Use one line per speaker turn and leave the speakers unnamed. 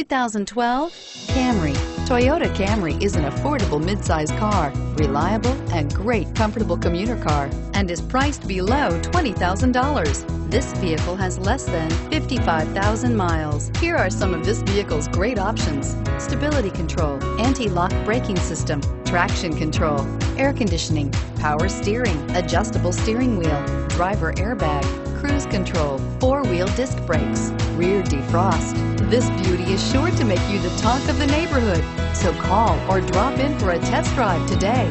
2012 Camry. Toyota Camry is an affordable midsize car, reliable and great comfortable commuter car, and is priced below $20,000. This vehicle has less than 55,000 miles. Here are some of this vehicle's great options. Stability control, anti-lock braking system, traction control, air conditioning, power steering, adjustable steering wheel, driver airbag, cruise control, four-wheel disc brakes, rear defrost. This beauty is sure to make you the talk of the neighborhood. So call or drop in for a test drive today.